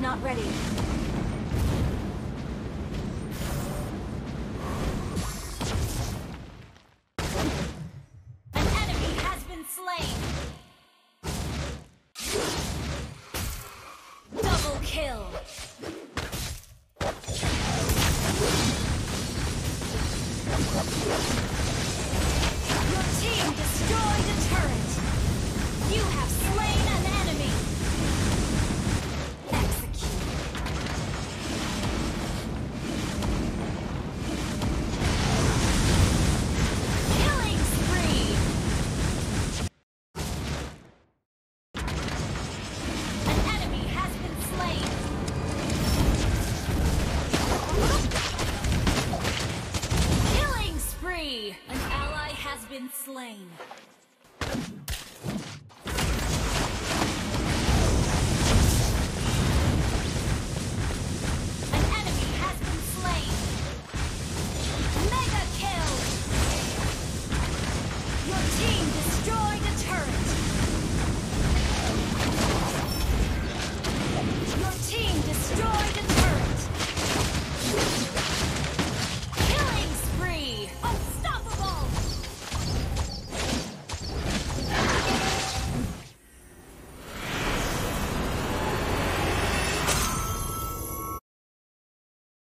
Not ready. An enemy has been slain. Double kill. Been slain.